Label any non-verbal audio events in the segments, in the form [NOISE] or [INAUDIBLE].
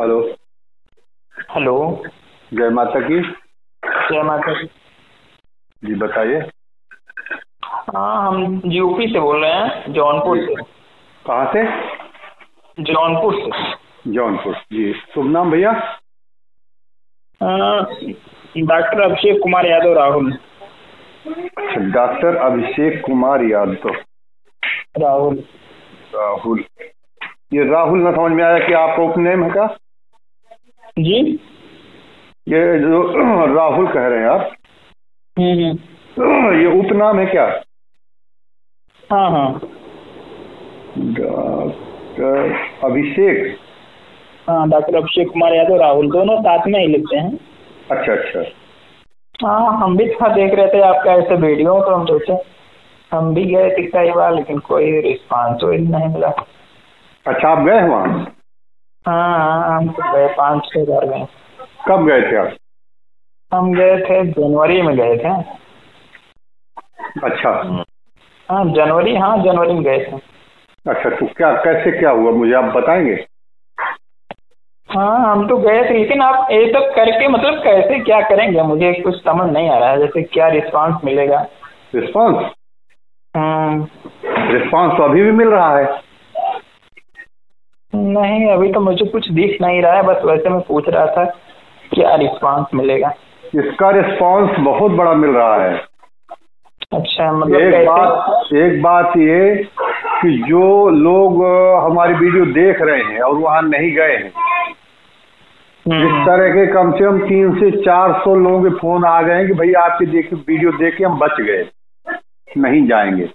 Hello. Hello. जय माता की। जय माता दी जी बताइए। हाँ हम यूपी से बोल रहे हैं जौनपुर से। कहाँ से? जौनपुर से। जौनपुर जी। शुभ नाम भैया? डॉक्टर अभिषेक कुमार यादव राहुल। अच्छा, डॉक्टर अभिषेक कुमार यादव। राहुल। राहुल। ये राहुल ना समझ में आया कि आपका उपनेम है क्या? जी। ये जो [CLEARS THROAT] राहुल कह रहे हैं आप। हम्म हम्म। [CLEARS THROAT] ये उपनाम है क्या? हाँ हाँ। डॉक्टर अभिषेक। हाँ डॉक्टर अभिषेक कुमार यादव राहुल दोनों साथ में ही लिखते हैं। अच्छा अच्छा। हाँ हम भी था देख रहे थे आपका ऐसे वीडियो तो हम सोचे हम भी गए थे कई बार लेकिन कोई रिस्पांस तो नहीं मिला। अच्छा आप गए हैं वहाँ? हाँ हाँ हम तो गए पाँच छः बार गए कब गए थे आप? हम गए थे जनवरी में गए थे। अच्छा। हाँ जनवरी हाँ जनवरी में गए थे। अच्छा तो क्या कैसे क्या हुआ मुझे आप बताएँगे? हाँ हम तो गए थे लेकिन आप ये सब करके मतलब कैसे क्या करेंगे मुझे कुछ समझ नहीं आ रहा है जैसे क्या रिस्पांस मिलेगा। रिस्पांस हम्म, रिस्पांस तो अभी भी मिल रहा है। नहीं अभी तो मुझे कुछ दिख नहीं रहा है बस वैसे मैं पूछ रहा था क्या रिस्पांस मिलेगा। इसका रिस्पांस बहुत बड़ा मिल रहा है। अच्छा मतलब एक बात एक बात ये कि जो लोग हमारी वीडियो देख रहे हैं और वहाँ नहीं गए हैं इस हम्म, तरह के कम से कम तीन से चार सौ लोगों के फ़ोन आ गए हैं कि भाई आपकी देख वीडियो देख के हम बच गए नहीं जाएँगे।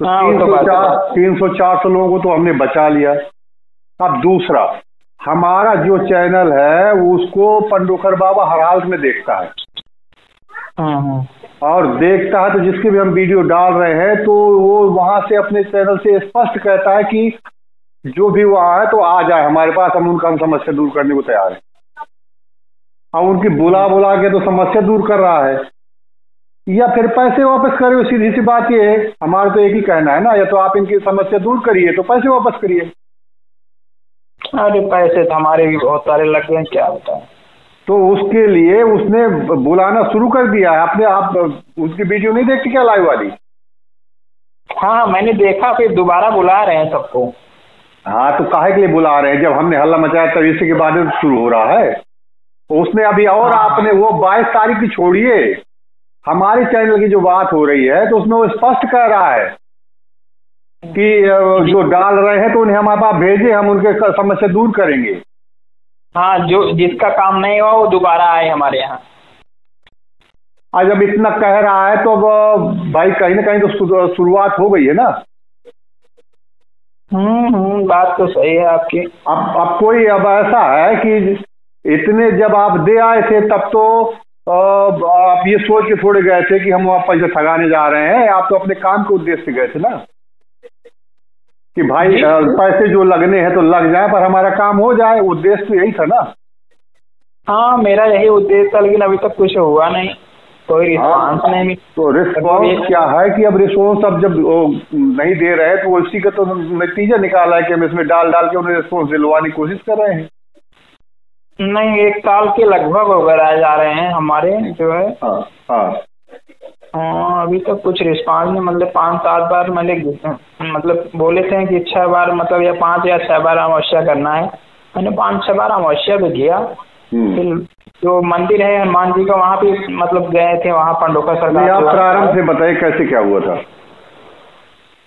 तो हाँ, तीन सौ चार तीन सौ चार सौ लोगों को तो हमने बचा लिया। अब दूसरा हमारा जो चैनल है उसको पंडोखर बाबा हर हाल में देखता है। हम्म, हम्म, और देखता है तो जिसके भी हम वीडियो डाल रहे हैं तो वो वहाँ से अपने चैनल से स्पष्ट कहता है कि जो भी वहाँ है तो आ जाए हमारे पास हम उनका हम समस्या दूर करने को तैयार है। और उनकी बुला बुला के तो समस्या दूर कर रहा है। या फिर पैसे वापस करे सीधी सी बात ये है हमारा तो एक ही कहना है ना या तो आप इनकी समस्या दूर करिए तो पैसे वापस करिए। अरे पैसे तो हमारे भी बहुत सारे लग गए क्या बताएँ तो उसके लिए उसने बुलाना शुरू कर दिया है अपने आप उसकी वीडियो नहीं देखती क्या लाइव वाली? हाँ मैंने देखा फिर दोबारा बुला रहे हैं सबको। हाँ तो काहे के लिए बुला रहे हैं? जब हमने हल्ला मचाया तब इसी के बाद शुरू हो रहा है। उसने अभी और हाँ। आपने वो बाईस तारीख की छोड़िए हमारे चैनल की जो बात हो रही है तो उसमें वो स्पष्ट कह रहा है कि जो डाल रहे हैं तो उन्हें हमारे पास भेजे हम उनके समस्या दूर करेंगे। हाँ जो जिसका काम नहीं हुआ वो दोबारा आए हमारे यहाँ। आज जब इतना कह रहा है तो अब भाई कहीं ना कहीं तो शुरुआत हो गई है ना? हम्म हम्म बात तो सही है आपकी। अब अब कोई अब ऐसा है कि इतने जब आप दे आए थे तब तो आप ये सोच के थोड़े गए थे कि हम वहाँ पैसे ठगाने जा रहे हैं। आप तो अपने काम के उद्देश्य से गए थे ना? कि भाई पैसे जो लगने हैं तो लग जाए पर हमारा काम हो जाए। उद्देश्य तो यही था ना। हाँ मेरा यही उद्देश्य था लेकिन अभी तक कुछ हुआ नहीं। कोई रिस्पॉन्स हाँ, नहीं तो रिस्पॉन्स क्या है कि अब रिस्पॉन्स अब जब नहीं दे रहे तो उसी का तो नतीजा निकाला है कि हम इसमें डाल डाल के उन्हें रिस्पॉन्स दिलवाने की कोशिश कर रहे हैं। नहीं एक साल के लगभग हो गए रह जा रहे हैं हमारे जो है। हाँ हाँ। हाँ अभी तक कुछ रिस्पॉन्स नहीं मतलब पाँच सात बार मैंने मतलब बोले थे कि छह बार मतलब या पाँच या छह बार अमावस्या करना है। मैंने पाँच छह बार अमावस्या भी किया। हम्म। फिर जो मंदिर है हनुमान जी का वहाँ पे मतलब गए थे वहाँ पंडोका सरकार आप प्रारंभ से बताइए कैसे क्या हुआ था?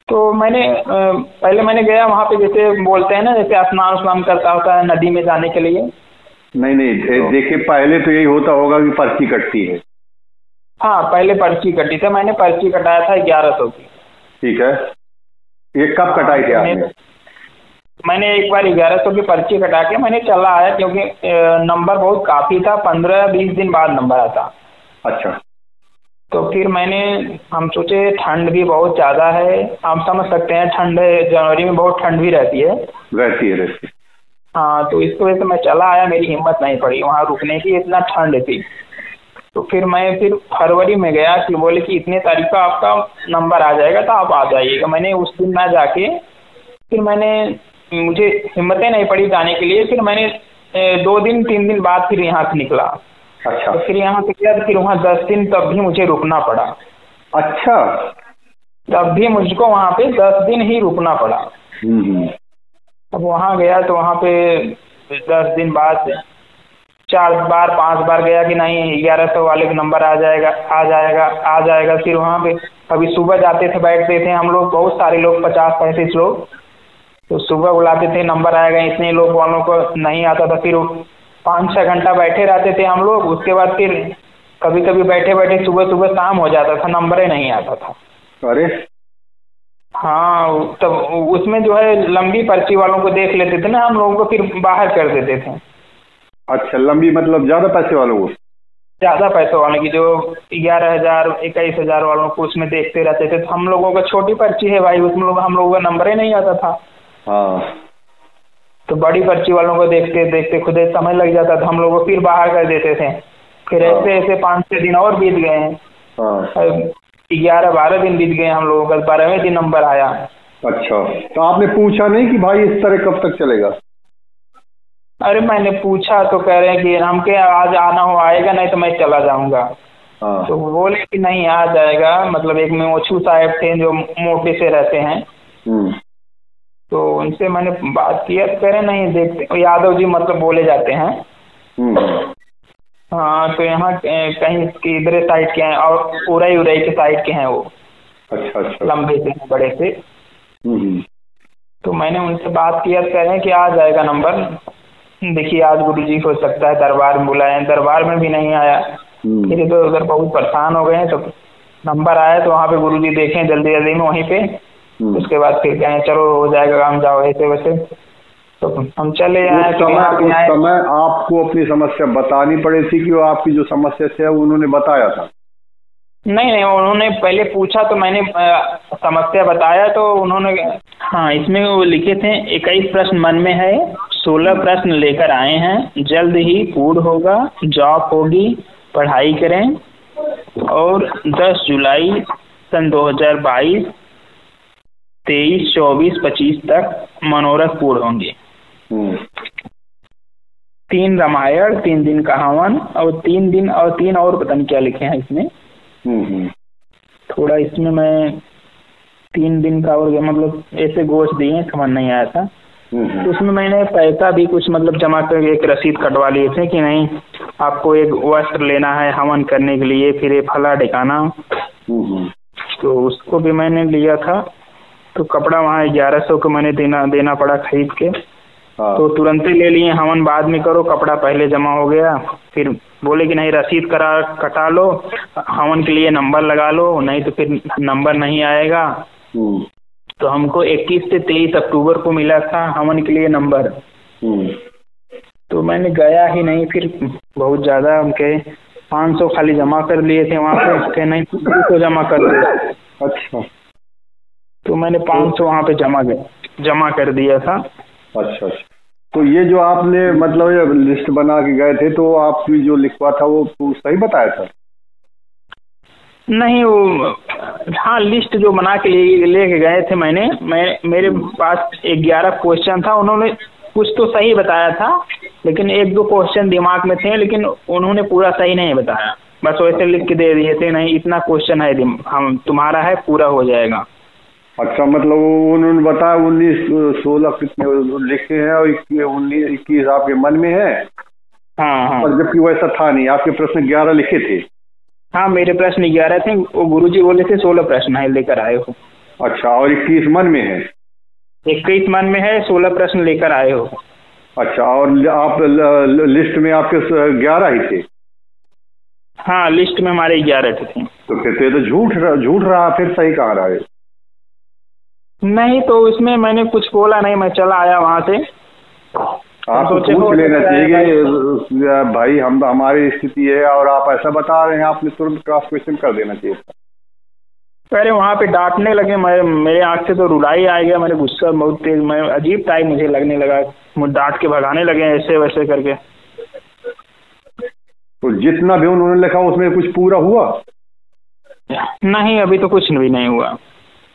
तो मैंने पहले मैंने गया वहाँ पे जैसे बोलते हैं ना जैसे स्नान स्नान करता होता है नदी में जाने के लिए। नहीं नहीं दे- देखिए पहले तो यही होता होगा कि पर्ची कटती है। हाँ पहले पर्ची कटी थी मैंने पर्ची कटाया था ग्यारह सौ की। ठीक है। ये कब कटाई थी आपने? मैंने- मैंने एक बार ग्यारह सौ की पर्ची कटा के मैंने चला आया क्योंकि नंबर बहुत काफ़ी था पंद्रह बीस दिन बाद नंबर आता। अच्छा। तो फिर मैंने हम सोचे ठंड भी बहुत ज़्यादा है आप समझ सकते हैं ठंड जनवरी में बहुत ठंड भी रहती है। रहती है रहती है। हाँ तो इस वजह से मैं चला आया मेरी हिम्मत नहीं पड़ी। वहाँ रुकने की इतना ठंड थी। तो फिर मैं फिर फरवरी में गया कि बोले कि इतने तारीख का आपका नंबर आ जाएगा तो आप आ जाइएगा। मैंने उस दिन ना जाके फिर मैंने मुझे हिम्मतें नहीं पड़ी जाने के लिए। फिर मैंने दो दिन तीन दिन बाद फिर यहाँ से निकला। अच्छा। तो फिर यहाँ से गया तो फिर वहाँ दस दिन तब भी मुझे रुकना पड़ा। अच्छा। तब भी मुझको वहाँ पे दस दिन ही रुकना पड़ा। हम्म हम्म। अब वहाँ गया तो वहाँ पे दस दिन बाद चार बार, पाँच बार गया कि नहीं, ग्यारह सौ वाले का नंबर आ जाएगा आ जाएगा आ जाएगा। फिर वहाँ पे अभी सुबह जाते थे, बैठते थे हम लोग, बहुत सारे लोग, पचास पैंतीस लोग। तो सुबह बुलाते थे, नंबर आएगा इतने लोग वालों को नहीं आता था। फिर पाँच छः घंटा बैठे रहते थे हम लोग, उसके बाद फिर कभी कभी बैठे बैठे सुबह सुबह शाम हो जाता था, नंबर ही नहीं आता था। अरे! हाँ तब उसमें जो है लंबी पर्ची वालों को देख लेते थे ना हम लोगों को फिर बाहर कर देते थे। अच्छा लंबी मतलब ज़्यादा पैसे वालों को? ज़्यादा पैसों वाले की जो ग्यारह हज़ार इक्कीस हज़ार वालों को उसमें देखते रहते थे। तो हम लोगों का छोटी पर्ची है भाई उसमें लोग हम लोगों का नंबर ही नहीं आता था। हाँ। तो बड़ी पर्ची वालों को देखते देखते खुद समय लग जाता था। हम लोग को फिर बाहर कर देते थे। फिर हाँ। ऐसे ऐसे पाँच छः दिन और बीत गए हाँ। ग्यारह बारह दिन बीत गए हम लोगों का बारहवें दिन नंबर आया। अच्छा तो आपने पूछा नहीं कि भाई इस तरह कब तक चलेगा? अरे मैंने पूछा तो कह रहे हैं कि हमके आज आना हो आएगा नहीं तो मैं चला जाऊँगा। हाँ। तो बोले कि नहीं आ जाएगा। मतलब एक में ओछू साहब थे जो मोटे से रहते हैं। हम्म। तो उनसे मैंने बात किया तो कह रहे नहीं देखते यादव जी मतलब बोले जाते हैं। हम्म। हाँ तो यहाँ कहीं की इधर साइड के हैं और उरई उरई के साइड के हैं वो। अच्छा अच्छा। लंबे से हैं, बड़े से। हम्म। तो मैंने उनसे बात किया तो कह रहे हैं कि आ जाएगा नंबर। देखिए आज गुरु जी हो सकता है दरबार में बुलाए दरबार में भी नहीं आया। हम्म। फिर इधर उधर बहुत परेशान हो गए हैं तो नंबर आया तो वहाँ पे गुरु जी देखे जल्दी जल्दी में वहीं पे। हम्म। उसके बाद फिर कहें चलो हो जाएगा काम जाओ ऐसे वैसे। तो हम चले आए तो समय आए। समय आपको अपनी समस्या बतानी पड़ी थी कि वो आपकी जो समस्या थी उन्होंने बताया था? नहीं नहीं उन्होंने पहले पूछा तो मैंने समस्या बताया तो उन्होंने हाँ इसमें वो लिखे थे इक्कीस प्रश्न मन में है सोलह प्रश्न लेकर आए हैं जल्द ही पूर्ण होगा जॉब होगी पढ़ाई करें और 10 जुलाई सन 2022 तेईस चौबीस पच्चीस तक मनोरथ पूर्ण होंगे। तीन रामायण तीन दिन का हवन और तीन दिन और तीन और पता नहीं क्या लिखे हैं इसमें। हम्म हम्म। थोड़ा इसमें मैं तीन दिन का और मतलब ऐसे गोश्त दिए समझ नहीं आया था। हम्म तो हम्म उसमें मैंने पैसा भी कुछ मतलब जमा कर एक रसीद कटवा लिए थे कि नहीं आपको एक वस्त्र लेना है हवन करने के लिए फिर ये फला हम्म हम्म। तो उसको भी मैंने लिया था। तो कपड़ा वहाँ ग्यारह सौ को मैंने देना देना पड़ा खरीद के। तो तुरंत ही ले लिए हवन बाद में करो कपड़ा पहले जमा हो गया। फिर बोले कि नहीं रसीद करा कटा लो हवन के लिए नंबर लगा लो नहीं तो फिर नंबर नहीं आएगा। हम्म। तो हमको 21 से 23 अक्टूबर को मिला था हवन के लिए नंबर। हम्म। तो मैंने गया ही नहीं फिर बहुत ज़्यादा उनके पाँच सौ खाली जमा कर लिए थे वहाँ पे कि नहीं दो सौ जमा कर दिया। अच्छा। तो मैंने पाँच सौ वहाँ पे जमा जमा कर दिया था। अच्छा अच्छा। तो ये जो आपने मतलब ये लिस्ट बना के गए थे तो आपकी जो लिखवा था वो सही बताया था? नहीं वो हाँ लिस्ट जो बना के ले लेके गए थे मैंने। मैं मेरे पास ग्यारह क्वेश्चन था उन्होंने कुछ तो सही बताया था लेकिन एक दो क्वेश्चन दिमाग में थे लेकिन उन्होंने पूरा सही नहीं बताया। बस वैसे लिख के दे दिए थे नहीं इतना क्वेश्चन है हम तुम्हारा है पूरा हो जाएगा। अच्छा मतलब वो उन्होंने बताया उन्नीस सोलह कितने लिखे हैं और इक्कीस उन्नीस इक्कीस आपके मन में है? हाँ हाँ। और जबकि वैसा था नहीं। आपके प्रश्न ग्यारह लिखे थे। हाँ मेरे प्रश्न ग्यारह थे। वो गुरुजी बोले थे सोलह प्रश्न है लेकर आए हो। अच्छा और इक्कीस मन में है? इक्कीस मन में है सोलह प्रश्न लेकर आए हो। अच्छा और आप लिस्ट में आपके ग्यारह ही थे? हाँ लिस्ट में हमारे ग्यारह थे। तो फिर तो तो झूठ रहा- झूठ रहा फिर सही कहाँ रहा है। नहीं तो इसमें मैंने कुछ बोला नहीं मैं चला आया वहाँ से। आपको सोचे पूछ लेना चाहिए भाई हम हमारी स्थिति है और आप ऐसा बता रहे हैं आपने तुरंत क्रॉस क्वेश्चन कर देना चाहिए। पहले वहाँ पे डांटने लगे मैं मेरे आँख से तो रुलाई आ गया मेरे गुस्सा बहुत तेज मैं अजीब टाइप मुझे लगने लगा। मुझे डांट के भगाने लगे ऐसे वैसे करके। तो जितना भी उन्होंने लिखा उसमें कुछ पूरा हुआ? नहीं अभी तो कुछ भी नहीं हुआ।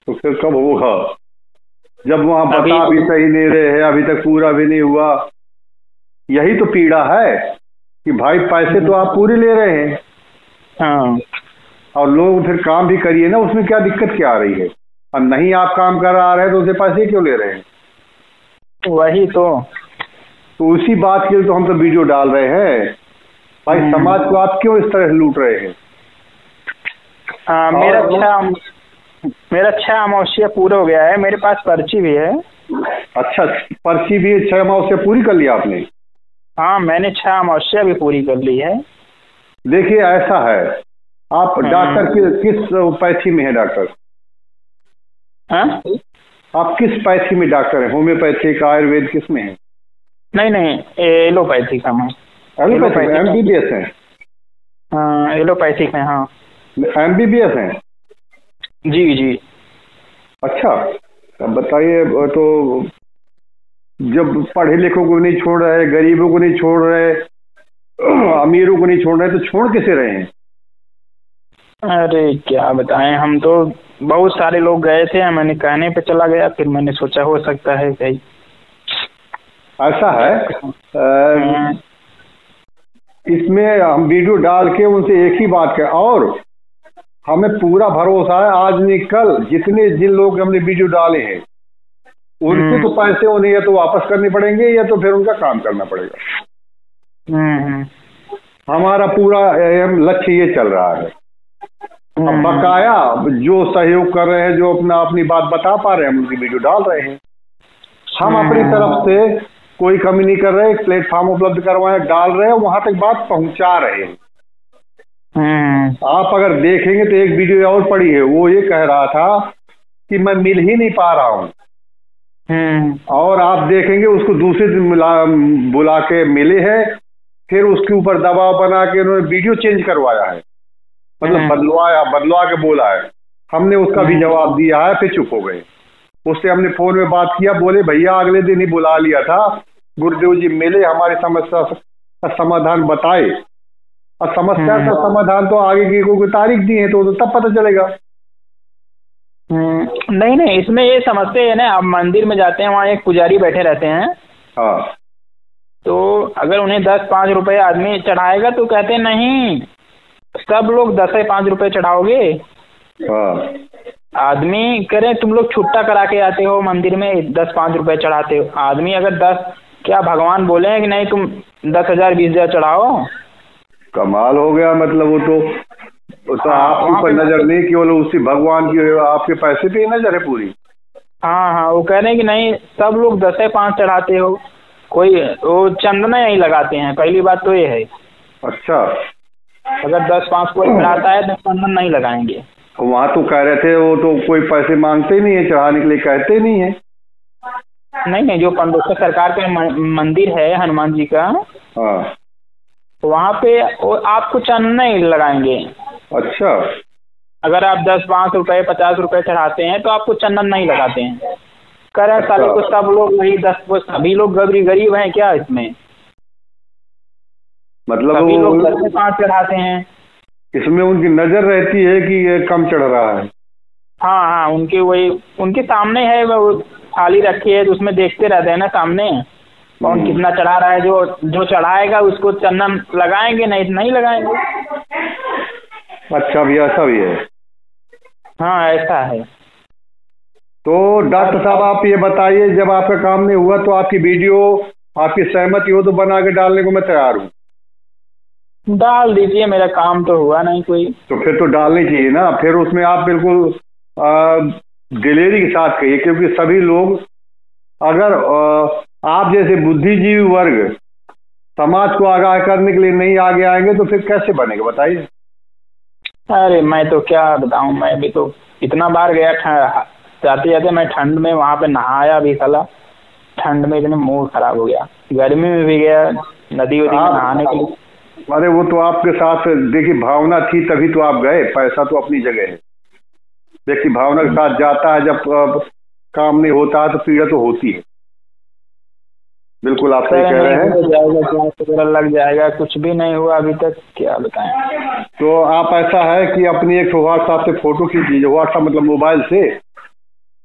तो फिर कब होगा? जब वहाँ अभी- बता भी सही नहीं रहे हैं अभी तक पूरा भी नहीं हुआ यही तो पीड़ा है कि भाई पैसे तो आप पूरे ले रहे हैं। हाँ। और लोग फिर काम भी करिए ना उसमें क्या दिक्कत क्या आ रही है? और नहीं आप काम कर आ रहे हैं तो उसे पैसे क्यों ले रहे हैं? वही तो। तो उसी बात के लिए तो हम तो वीडियो डाल रहे हैं। भाई हम्म। समाज को आप क्यों इस तरह लूट रहे हैं? हाँ मेरा मेरा छह अमावस्या पूरा हो गया है मेरे पास पर्ची भी है। अच्छा पर्ची भी छह से पूरी कर लिया आपने? हाँ मैंने छह अमावस्या भी पूरी कर ली है। देखिए ऐसा है। आप हम्म। डॉक्टर कि, किस पैथी में है डॉक्टर? हाँ? आप किस पैथी में डॉक्टर हैं? होम्योपैथिक आयुर्वेद किसमें है? नहीं नहीं एलोपैथिक हम allopathic M B B S हैं? हाँ एलोपैथिक में हाँ। एम बी बी एस हैं? जी जी। अच्छा अब बताइए तो जब पढ़े लिखों को नहीं छोड़ रहे गरीबों को नहीं छोड़ रहे अमीरों को नहीं छोड़ रहे तो छोड़ कैसे रहे हैं? अरे क्या बताएँ हम तो बहुत सारे लोग गए थे मैंने कहने पे चला गया फिर मैंने सोचा हो सकता है कहीं। ऐसा है? अ, हाँ, इसमें हम वीडियो डाल के उनसे एक ही बात कर और हमें पूरा भरोसा है आज नहीं कल। जितने जिन लोग हमने वीडियो डाले हैं उनके हम्म। तो पैसे उन्हें या तो वापस करने पड़ेंगे या तो फिर उनका काम करना पड़ेगा। हम्म, हम्म, हमारा पूरा एम लक्ष्य ये चल रहा है। अब हम्म, बकाया जो सहयोग कर रहे हैं जो अपना अपनी बात बता पा रहे हैं हम उनकी वीडियो डाल रहे हैं। हम अपनी हम्म। तरफ़ से कोई कमी नहीं कर रहे एक प्लेटफॉर्म उपलब्ध करवाए डाल रहे हैं वहाँ तक बात पहुँचा रहे हैं। हम्म, आप अगर देखेंगे तो एक वीडियो और पड़ी है वो ये कह रहा था कि मैं मिल ही नहीं पा रहा हूँ। हम्म, और आप देखेंगे उसको दूसरे दिन बुला के मिले हैं फिर उसके ऊपर दबाव बना के उन्होंने वीडियो चेंज करवाया है। मतलब हम्म। बदलवाया बदलवा के बोला है। हमने उसका भी हम्म। जवाब दिया है फिर चुप हो गए। उससे हमने फ़ोन में बात किया बोले भैया अगले दिन ही बुला लिया था। गुरुदेव जी मिले हमारी समस्या का समाधान बताए। और समस्या का हम्म। समाधान तो आगे की कोई तारीख दी है तो, तो तब पता चलेगा। हम्म, नहीं नहीं इसमें ये समझते हैं ना आप मंदिर में जाते हैं वहाँ एक पुजारी बैठे रहते हैं। हाँ। तो अगर उन्हें दस पाँच रुपए आदमी चढ़ाएगा तो कहते नहीं सब लोग दस पाँच रुपए चढ़ाओगे। हाँ। आदमी करें तुम लोग छुट्टा करा के आते हो मंदिर में दस पाँच रुपए चढ़ाते हो। आदमी अगर दस क्या भगवान बोले हैं कि नहीं तुम दस हज़ार बीस हज़ार चढ़ाओ? कमाल हो गया मतलब वो तो। वो तो हाँ, आपके ऊपर नज़र नहीं केवल उसी भगवान की आपके पैसे पे ही नज़र है पूरी। हाँ हाँ वो कह रहे हैं कि नहीं सब लोग दस पाँच चढ़ाते हो। कोई वो चंदना यही लगाते हैं पहली बात तो ये है। अच्छा। अगर दस पाँच कोई चढ़ाता है तो चंदन नहीं लगाएँगे। वहाँ तो कह रहे थे वो तो कोई पैसे मांगते नहीं है चढ़ाने के लिए कहते नहीं है। नहीं नहीं जो पंडोसर सरकार का मंदिर है हनुमान जी का हाँ। वहाँ पे आपको चंदन नहीं लगाएँगे। अच्छा। अगर आप दस पाँच रुपए पचास रुपए चढ़ाते हैं तो आपको चंदन नहीं लगाते हैं। हैं साले को सब लोग वही दस वो सभी लोग गरीब गरीब हैं क्या इसमें? मतलब सभी लोग दस से पाँच चढ़ाते हैं। इसमें उनकी नज़र रहती है कि ये कम चढ़ रहा है। हाँ हाँ उनके वही उनके सामने है वो थाली रखी है तो उसमें देखते रहते हैं ना सामने। कौन हम्म। कितना चढ़ा रहा है जो जो चढ़ाएगा उसको चंदन लगाएँगे नहीं नहीं लगाएँगे। अच्छा भी ऐसा भी है। हाँ ऐसा है। तो डॉक्टर साहब आप ये बताइए जब आपका काम नहीं हुआ तो आपकी वीडियो आपकी सहमति हो तो बना के डालने को मैं तैयार हूँ। डाल दीजिए मेरा काम तो हुआ नहीं कोई। तो फिर तो डालनी चाहिए ना। फिर उसमें आप बिल्कुल दिलेरी के साथ कहिए क्योंकि सभी लोग अगर आ, आप जैसे बुद्धिजीवी वर्ग समाज को आगाह करने के लिए नहीं आगे आएँगे तो फिर कैसे बनेगा बताइए। अरे मैं तो क्या बताऊँ मैं भी तो इतना बार गया जाते जाते मैं ठंड में वहाँ पे नहाया भी साला। ठंड में इतने मूड खराब हो गया। गर्मी में भी गया नदी वदी में नहाने के लिए। अरे वो तो आपके साथ देखिए भावना थी तभी तो आप गए पैसा तो अपनी जगह है। देखिए भावना के साथ जाता है जब काम नहीं होता है तो पीड़ा तो होती है। बिल्कुल आप सही कह रहे हैं। जाएगा लग जाएगा कुछ भी नहीं हुआ अभी तक क्या बताएँ। तो आप ऐसा है कि अपनी एक व्हाट्सएप से फ़ोटो खींचिए व्हाट्सएप मतलब मोबाइल से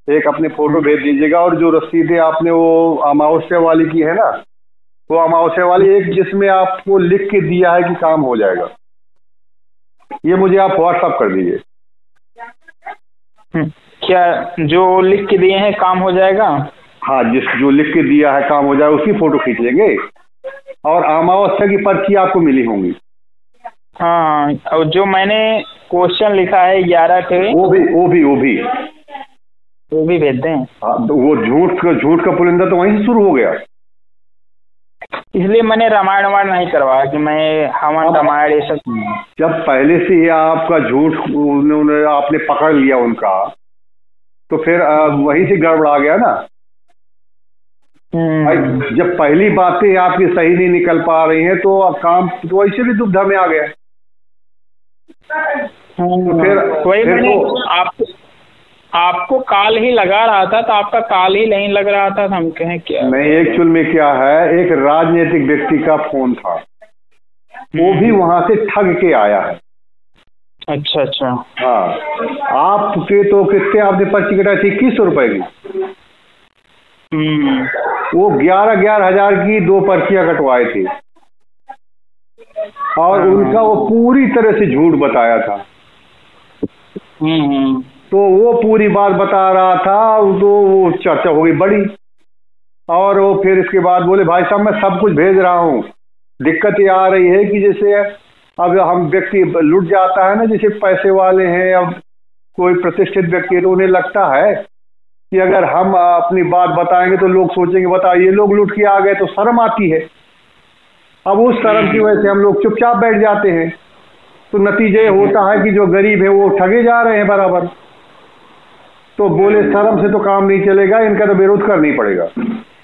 एक अपने फ़ोटो भेज दीजिएगा और जो रसीदें आपने वो अमावस्या वाली की है ना वो अमावस्या वाली एक जिसमें आपको लिख के दिया है कि काम हो जाएगा। ये मुझे आप व्हाट्सअप कर दीजिए। हम्म, क्या जो लिख के दिए हैं काम हो जाएगा? हाँ जिस जो लिख के दिया है काम हो जाए उसकी फ़ोटो खींच लेंगे। और अमावस्या की पर्ची आपको मिली होंगी। हाँ और जो मैंने क्वेश्चन लिखा है ग्यारह के वो भी वो भी वो भी। वो भी भेज दें। हाँ, तो वो झूठ का झूठ का पुलिंदा तो वहीं से शुरू हो गया। इसलिए मैंने रामायण वामायण नहीं करवाया कि मैं हवन रामायण ये सब। जब पहले से ही आपका झूठ उन्होंने आपने पकड़ लिया उनका तो फिर वहीं से गड़बड़ा गया ना। भाई, जब पहली बातें आपकी सही नहीं निकल पा रही हैं तो अब काम तो वैसे भी दुविधा में आ गया। हम्म, फिर- वही फिर मैंने तो- आपको आपको कॉल ही लगा रहा था तो आपका कॉल ही नहीं लग रहा था तो हम कहें क्या? नहीं एक्चुअल में क्या है एक राजनीतिक व्यक्ति का फ़ोन था। वो भी वहाँ से ठग के आया है। अच्छा अच्छा। हाँ। आपके तो कितने आपने पर्ची कटाई थी इक्कीस सौ रुपए की। हम्म, वो ग्यारह ग्यारह हज़ार की दो पर्चियाँ कटवाए थे। और उनका वो पूरी तरह से झूठ बताया था। हम्म, हम्म, तो वो पूरी बात बता रहा था तो वो चर्चा हो गई बड़ी। और वो फिर इसके बाद बोले भाई साहब मैं सब कुछ भेज रहा हूँ। दिक्कत ये आ रही है कि जैसे अब हम व्यक्ति लुट जाता है ना जैसे पैसे वाले हैं अब कोई प्रतिष्ठित व्यक्ति है तो उन्हें लगता है कि अगर हम अपनी बात बताएँगे तो लोग सोचेंगे बता ये लोग लुट के आ गए तो शर्म आती है। अब उस शर्म की वजह से हम लोग चुपचाप बैठ जाते हैं। तो नतीजे होता है कि जो गरीब है वो ठगे जा रहे हैं बराबर। तो बोले शर्म से तो काम नहीं चलेगा इनका तो विरोध करना ही पड़ेगा।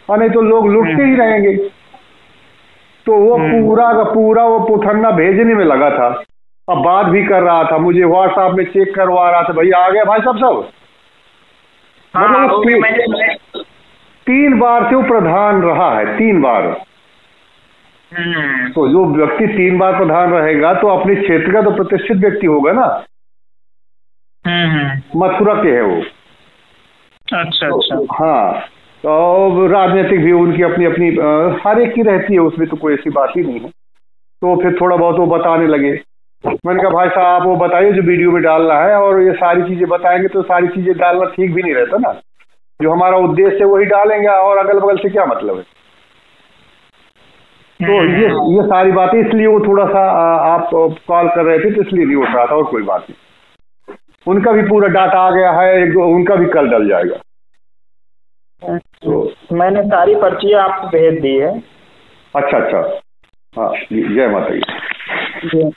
और नहीं तो लोग लुटते ही रहेंगे। तो वो पूरा का पूरा वो पुथन्ना भेजने में लगा था। अब बात भी कर रहा था मुझे व्हाट्सएप में चेक करवा रहा था भैया आ गया भाई साहब सब? हाँ मतलब वो तीन- तीन बार से वो प्रधान रहा है तीन बार। हम्म, तो जो व्यक्ति तीन बार प्रधान रहेगा तो अपने क्षेत्र का तो प्रतिष्ठित व्यक्ति होगा ना। हम्म, मथुरा के है वो। अच्छा तो, अच्छा। हाँ और राजनीतिक भी उनकी अपनी अपनी हर एक की रहती है उसमें तो कोई ऐसी बात ही नहीं है। तो फिर थोड़ा बहुत वो बताने लगे। मैंने कहा भाई साहब आप वो बताइए जो वीडियो में डालना है और ये सारी चीज़ें बताएँगे तो सारी चीज़ें डालना ठीक भी नहीं रहता ना। जो हमारा उद्देश्य है वही डालेंगे और अगल बगल से क्या मतलब है? तो ये ये सारी बातें इसलिए वो थोड़ा सा आप कॉल कर रहे थे तो इसलिए नहीं उठ रहा था और कोई बात नहीं। उनका भी पूरा डाटा आ गया है उनका भी कल डल जाएगा। तो मैंने सारी पर्चियाँ आपको भेज दी है। अच्छा अच्छा। हाँ जय माता जी।